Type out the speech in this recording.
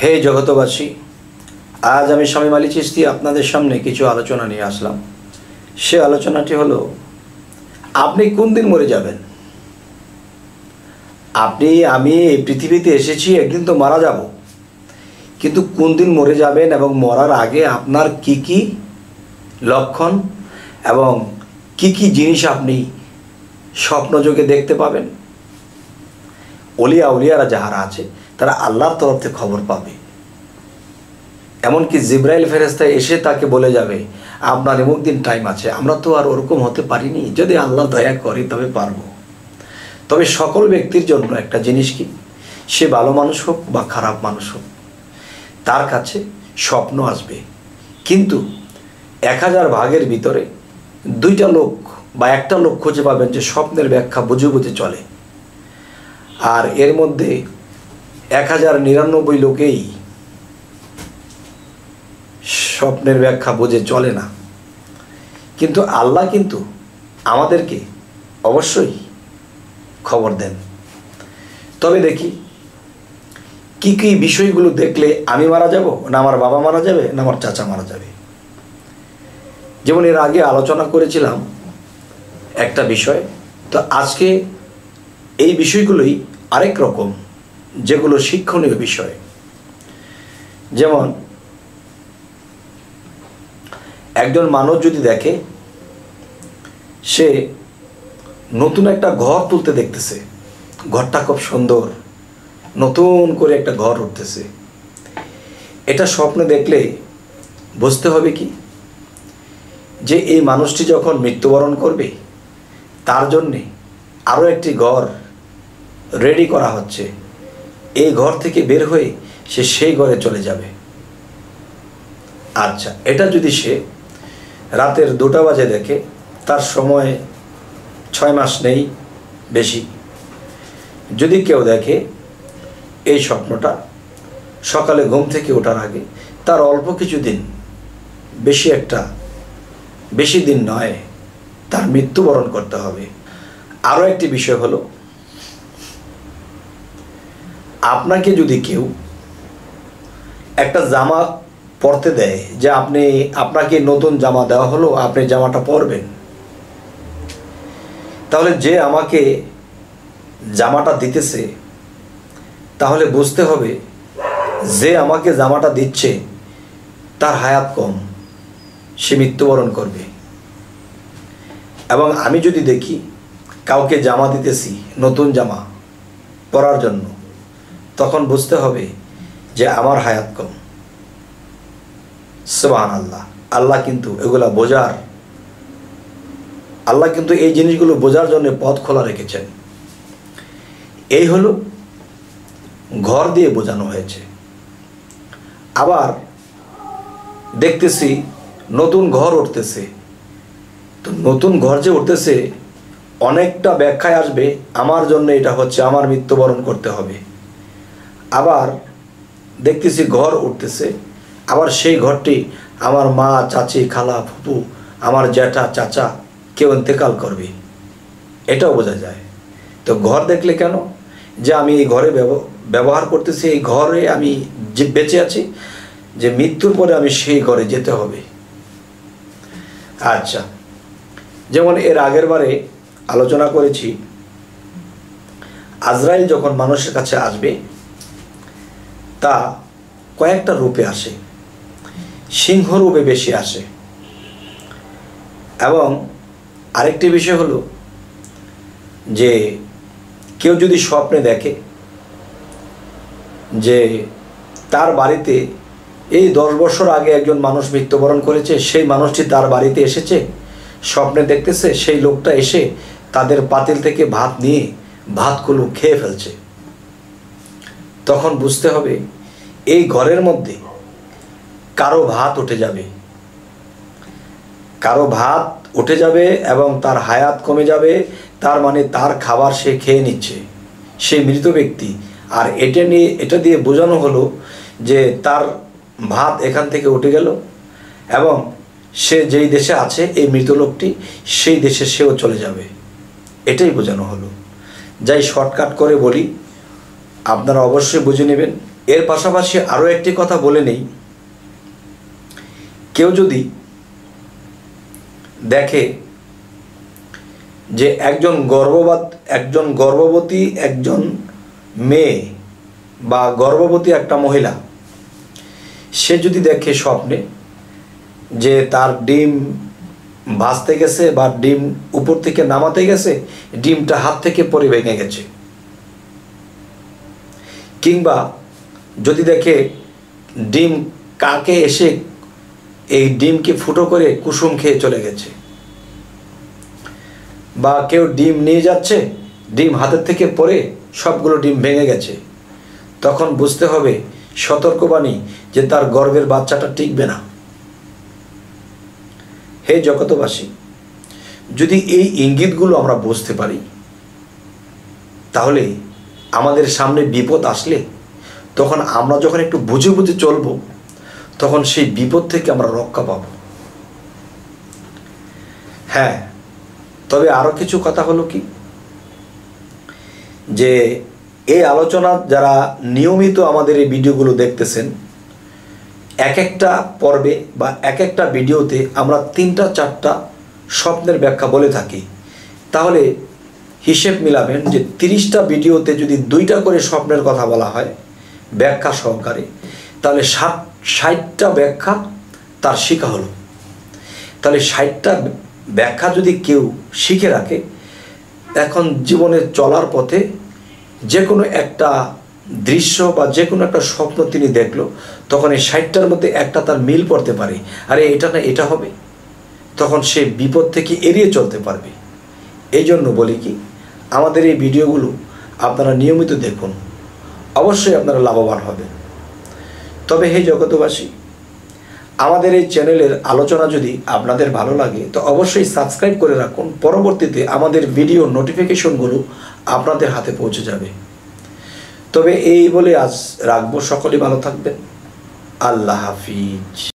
হে জগতবাসী আজ আমি স্বামী মালি চিস্তি আপনাদের সামনে কিছু আলোচনা নিয়ে আসলাম। সে আলোচনাটি হলো, আপনি কোন দিন মরে যাবেন? আপনি, আমি এই পৃথিবীতে এসেছি, একদিন তো মারা যাব। কিন্তু কোন দিন মরে যাবেন এবং মরার আগে আপনার কি কি লক্ষণ এবং কি কি জিনিস আপনি স্বপ্নযোগে দেখতে পাবেন? অলিয়া উলিয়ারা যাহারা আছে তারা আল্লাহর তরফ থেকে খবর পাবে। এমনকি জিব্রাইল ফেরেস্তা এসে তাকে বলে যাবে, আপনার এমুক দিন টাইম আছে, আমরা তো আর ওরকম হতে পারিনি। যদি আল্লাহ দয়া করি, তবে পারব। তবে সকল ব্যক্তির জন্য একটা জিনিস কি? সে ভালো মানুষ হোক বা খারাপ মানুষ হোক, তার কাছে স্বপ্ন আসবে। কিন্তু এক হাজার ভাগের ভিতরে দুইটা লোক বা একটা লোক খুঁজে পাবেন যে স্বপ্নের ব্যাখ্যা বুঝে বুঝে চলে। আর এর মধ্যে এক হাজার নিরানব্বই লোকেই স্বপ্নের ব্যাখ্যা বোঝে, চলে না। কিন্তু আল্লাহ কিন্তু আমাদেরকে অবশ্যই খবর দেন। তবে দেখি, কি কি বিষয়গুলো দেখলে আমি মারা যাব, না আমার বাবা মারা যাবে, না আমার চাচা মারা যাবে? যেমন এর আগে আলোচনা করেছিলাম একটা বিষয়, তো আজকে এই বিষয়গুলোই আরেক রকম। যেগুলো শিক্ষণীয় বিষয়। যেমন, একজন মানুষ যদি দেখে, সে নতুন একটা ঘর তুলতে দেখতেছে। ঘরটা খুব সুন্দর, নতুন করে একটা ঘর উঠতেছে। এটা স্বপ্নে দেখলে বুঝতে হবে কি? যে এই মানুষটি যখন মৃত্যুবরণ করবে, তার জন্যে আরও একটি ঘর রেডি করা হচ্ছে। এই ঘর থেকে বের হয়ে সে সেই ঘরে চলে যাবে। আচ্ছা এটা যদি সে রাতের দুটা বাজে দেখে, তার সময় ছয় মাস নেই বেশি। যদি কেউ দেখে এই স্বপ্নটা সকালে ঘুম থেকে ওঠার আগে, তার অল্প কিছু দিন বেশি একটা, বেশি দিন নয়, তার মৃত্যুবরণ করতে হবে। আরও একটি বিষয় হলো আপনাকে যদি কেউ একটা জামা পরতে দেয় যে আপনি, আপনাকে নতুন জামা দেওয়া হলো, আপনি জামাটা পরবেন, তাহলে যে আমাকে জামাটা দিতেছে, তাহলে বুঝতে হবে যে আমাকে জামাটা দিচ্ছে, তার হায়াত কম, সে মৃত্যুবরণ করবে। এবং আমি যদি দেখি কাউকে জামা দিতেছি, নতুন জামা পরার জন্য তখন বুঝতে হবে যে আমার হায়াত কম। সুবাহ আল্লাহ আল্লাহ কিন্তু এগুলা বোঝার, আল্লাহ কিন্তু এই জিনিসগুলো বোঝার জন্য পথ খোলা রেখেছেন। এই হলো ঘর দিয়ে বোঝানো হয়েছে। আবার দেখতেছি নতুন ঘর উঠতেছে। তো নতুন ঘর যে উঠতেছে, অনেকটা ব্যাখ্যায় আসবে, আমার জন্য এটা হচ্ছে আমার মৃত্যুবরণ করতে হবে। আবার দেখতেছি ঘর উঠতেছে, আবার সেই ঘরটি আমার মা, চাচি, খালা, ফুপু, আমার জ্যাঠা, চাচা কেউ ইন্তেকাল করবে। এটাও বোঝা যায়। তো ঘর দেখলে কেন? যে আমি এই ঘরে ব্যবহার করতেছি, এই ঘরে আমি যে বেঁচে আছি, যে মৃত্যুর পরে আমি সেই ঘরে যেতে হবে। আচ্ছা যেমন এর আগের বারে আলোচনা করেছি, আজরাইল যখন মানুষের কাছে আসবে তা কয়েকটা রূপে আসে। সিংহ রূপে বেশি আসে। এবং আরেকটি বিষয় হলো যে কেউ যদি স্বপ্নে দেখে যে তার বাড়িতে এই দশ বছর আগে একজন মানুষ মৃত্যুবরণ করেছে, সেই মানুষটি তার বাড়িতে এসেছে, স্বপ্নে দেখতেছে, সেই লোকটা এসে তাদের পাতিল থেকে ভাত নিয়ে ভাতগুলো খেয়ে ফেলছে। তখন বুঝতে হবে, এই ঘরের মধ্যে কারও ভাত উঠে যাবে। কারও ভাত উঠে যাবে এবং তার হায়াত কমে যাবে, তার মানে তার খাবার সে খেয়ে নিচ্ছে। সে মৃত ব্যক্তি। আর এটা নিয়ে, এটা দিয়ে বোঝানো হলো যে তার ভাত এখান থেকে উঠে গেল এবং সে যেই দেশে আছে, এই মৃত লোকটি, সেই দেশে সেও চলে যাবে। এটাই বোঝানো হলো। যাই শর্টকাট করে বলি আপনারা অবশ্যই বুঝে নেবেন। এর পাশাপাশি আরও একটি কথা বলে নেই। কেউ যদি দেখে যে একজন গর্ভবাত, একজন গর্ভবতী, একজন মেয়ে বা গর্ভবতী একটা মহিলা, সে যদি দেখে স্বপ্নে যে তার ডিম ভাসতে গেছে বা ডিম উপর থেকে নামাতে গেছে, ডিমটা হাত থেকে পরে ভেঙে গেছে কিংবা যদি দেখে ডিম কাকে এসে এই ডিমকে ফুটো করে কুসুম খেয়ে চলে গেছে, বা কেউ ডিম নিয়ে যাচ্ছে, ডিম হাতের থেকে পড়ে সবগুলো ডিম ভেঙে গেছে, তখন বুঝতে হবে সতর্কবাণী যে তার গর্ভের বাচ্চাটা টিকবে না। হে জগতবাসী যদি এই ইঙ্গিতগুলো আমরা বুঝতে পারি, তাহলে আমাদের সামনে বিপদ আসলে তখন আমরা যখন একটু বুঝে বুঝে চলব, তখন সেই বিপদ থেকে আমরা রক্ষা পাব। হ্যাঁ তবে আরও কিছু কথা হলো কি? যে এই আলোচনা যারা নিয়মিত আমাদের এই ভিডিওগুলো দেখতেছেন, এক একটা পর্বে বা এক একটা ভিডিওতে আমরা তিনটা চারটা স্বপ্নের ব্যাখ্যা বলে থাকি। তাহলে হিসেব মিলাবেন যে তিরিশটা ভিডিওতে যদি দুইটা করে স্বপ্নের কথা বলা হয়, ব্যাখ্যা সহকারে, তাহলে ষাট ষাটটা ব্যাখ্যা তার শিখা হলো। তাহলে ষাটটা ব্যাখ্যা যদি কেউ শিখে রাখে, এখন জীবনে চলার পথে যে কোনো একটা দৃশ্য বা যে কোনো একটা স্বপ্ন তিনি দেখল, তখন এই ষাটটার মধ্যে একটা তার মিল পড়তে পারে। আরে এটা না, এটা হবে। তখন সে বিপদ থেকে এড়িয়ে চলতে পারবে। এই জন্য বলি কি আমাদের এই ভিডিওগুলো আপনারা নিয়মিত দেখুন। অবশ্যই আপনারা লাভবান হবেন। তবে হে জগতবাসী আমাদের এই চ্যানেলের আলোচনা যদি আপনাদের ভালো লাগে, তো অবশ্যই সাবস্ক্রাইব করে রাখুন। পরবর্তীতে আমাদের ভিডিও নোটিফিকেশনগুলো আপনাদের হাতে পৌঁছে যাবে। তবে এই বলে আজ রাখব। সকলে ভালো থাকবেন। আল্লাহ হাফিজ।